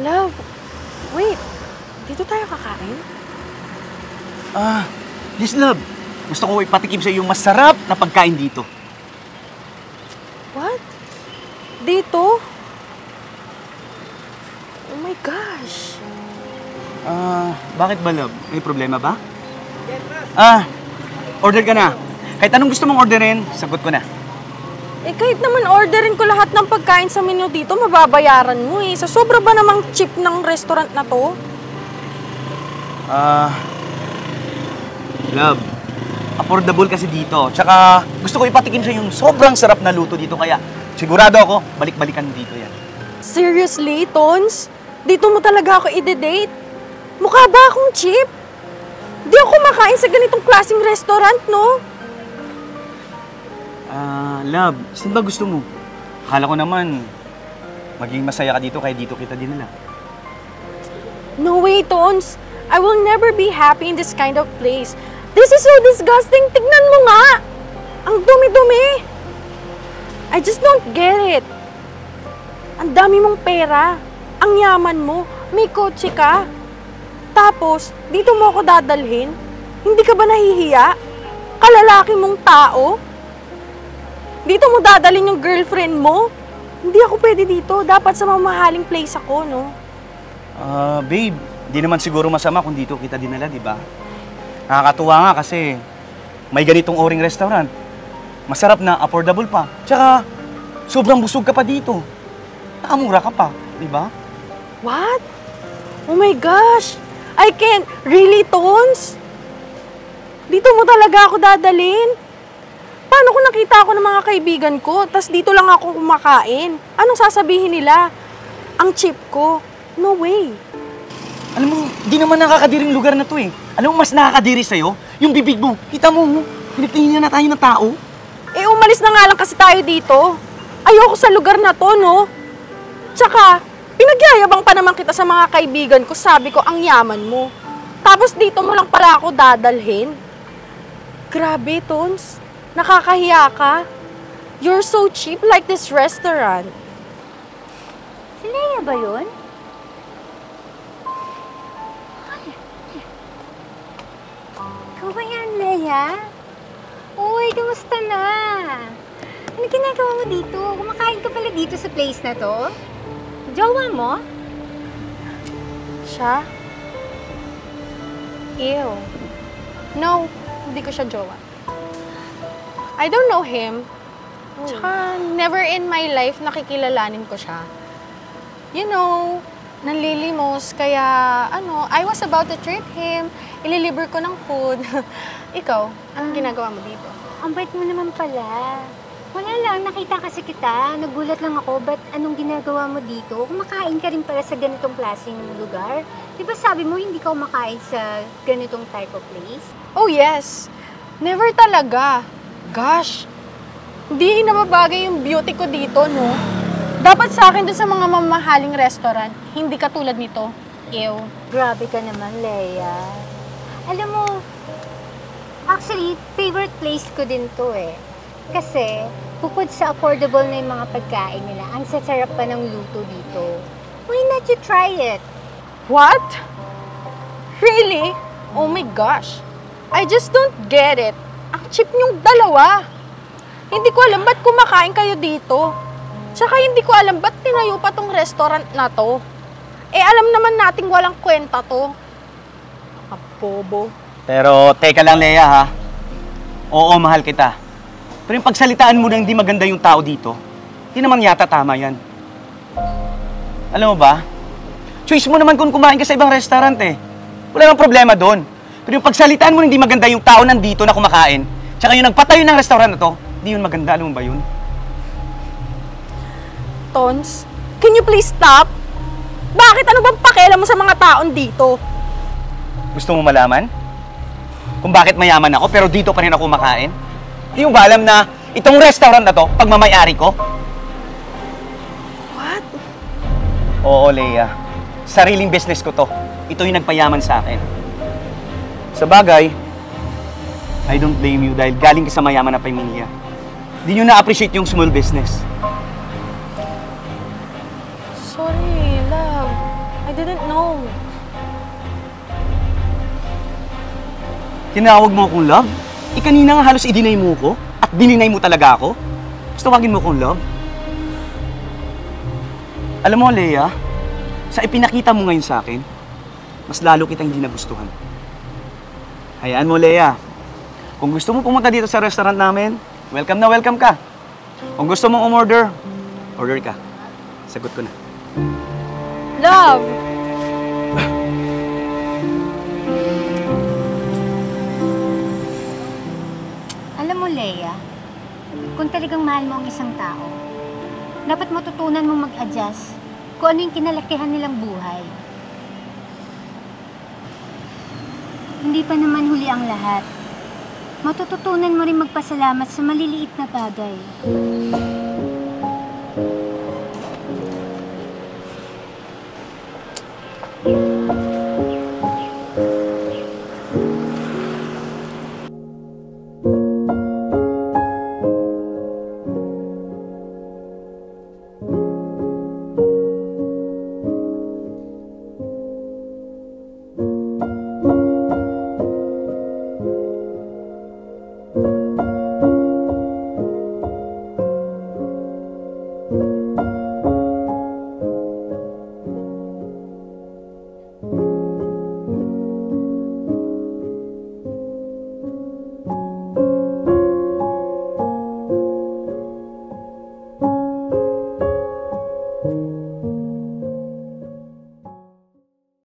Love, wait. Dito tayo kakain? Ah, yes, love. Gusto ko ipatikim sa yung masarap na pagkain dito. What? Dito? Oh my gosh. Ah, bakit ba, love? May problema ba? Ah, order ka na. Kahit anong gusto mong orderin, sagot ko na. Eh kahit naman orderin ko lahat ng pagkain sa menu dito, mababayaran mo eh. Sa sobra ba namang cheap ng restaurant na to? Ah, love, affordable kasi dito. Tsaka gusto ko ipatikim sa yung sobrang sarap na luto dito. Kaya sigurado ako, balik-balikan dito yan. Seriously, Tons? Dito mo talaga ako ide-date? Mukha ba akong cheap? Di ako makain sa ganitong klaseng restaurant, no? Ah, love, saan ba gusto mo? Akala ko naman, maging masaya ka dito kaya dito kita dinala. No way, Tons. I will never be happy in this kind of place. This is so disgusting. Tignan mo nga. Ang dumi-dumi. I just don't get it. Ang dami mong pera. Ang yaman mo. May kotse ka. Tapos, dito mo ako dadalhin? Hindi ka ba nahihiya? Kalalaki mong tao? Dito mo dadalhin yung girlfriend mo? Hindi ako pwede dito. Dapat sa mamahaling place ako, no? Ah, babe, di naman siguro masama kung dito kita dinala, di ba? Nakakatuwa nga kasi may ganitong oring restaurant. Masarap na, affordable pa. Tsaka, sobrang busog ka pa dito. Nakamura ka pa, di ba? What? Oh my gosh! I can't! Really, Tons? Dito mo talaga ako dadalhin? Paano kung nakita ako ng mga kaibigan ko, tas dito lang ako kumakain? Anong sasabihin nila? Ang cheap ko. No way. Alam mo, di naman nakakadiring lugar na to eh. Alam mo, mas nakakadiri sa'yo, yung bibig mo. Kita mo, oh, pinagtingin na tayo ng tao. Eh, umalis na nga lang kasi tayo dito. Ayoko sa lugar na to, no? Tsaka, pinagyayabang pa naman kita sa mga kaibigan ko. Sabi ko, ang yaman mo. Tapos dito mo lang pala ako dadalhin. Grabe, Tons. Nakakahiya ka. You're so cheap like this restaurant. Si Leia ba yun? Ikaw ba yan, Leia? Uy, kamusta na? Ano ginagawa mo dito? Kumakain ka pala dito sa place na to? Jowa mo? Siya? Ew. No, hindi ko siya jowa. I don't know him. Tsaka, never in my life nakikilalanin ko siya. You know, nanlilimos, kaya, ano, I was about to treat him. Ililibre ko ng food. Ikaw, anong ginagawa mo dito? Ang bait mo naman pala. Wala lang, nakita kasi kita. Nagulat lang ako, ba't anong ginagawa mo dito? Kumakain ka rin pala sa ganitong klaseng lugar. Di ba sabi mo hindi ka kumakain sa ganitong type of place? Oh yes, never talaga. Gosh, hindi nababagay yung beauty ko dito, no? Dapat sa akin dun sa mga mamahaling restaurant, hindi katulad nito. Ew. Grabe ka naman, Leia. Alam mo, actually, favorite place ko din to eh. Kasi, bukod sa affordable na yung mga pagkain nila, ang sasarap pa ng luto dito. Why not you try it? What? Really? Oh my gosh. I just don't get it. Ang cheap niyong dalawa. Hindi ko alam ba't kumakain kayo dito. Tsaka hindi ko alam ba't tinayo pa tong restaurant na to. Eh alam naman nating walang kwenta to. Kapobo. Pero, teka lang, Lea, ha? Oo, mahal kita. Pero yung pagsalitaan mo na hindi maganda yung tao dito, hindi naman yata tama yan. Alam mo ba? Choice mo naman kung kumain ka sa ibang restaurant eh. Wala nang problema doon. Pero yung pagsalitaan mo hindi maganda yung tao nandito na kumakain, tsaka yung nagpatayo ng restaurant na to, hindi yun maganda. Alam mo ba yun? Tons, can you please stop? Bakit ano bang pakialam mo sa mga taon dito? Gusto mo malaman? Kung bakit mayaman ako pero dito pa rin ako kumakain? Hindi mo ba alam na itong restaurant na to, pagmamayari ko? What? Oo, Leia. Sariling business ko to. Ito yung nagpayaman sa akin. Sa bagay, I don't blame you dahil galing ka sa mayaman na pamilya. Hindi nyo na-appreciate yung small business. Sorry, love. didn't know. Tinawag mo akong love? Eh kanina nga halos i-deny mo ko at dininay mo talaga ako. Gusto tawagin mo akong love? Alam mo, Leia, sa ipinakita mo ngayon sa akin, mas lalo kitang hindi nagustuhan. Hayaan mo, Leia. Kung gusto mo pumunta dito sa restaurant namin, welcome na welcome ka. Kung gusto mong umorder, order ka. Sagot ko na. Love! Alam mo, Leia, kung talagang mahal mo ang isang tao, dapat matutunan mong mag-adjust kung ano yung kinalakihan nilang buhay. Hindi pa naman huli ang lahat. Matututunan mo rin magpasalamat sa maliliit na bagay.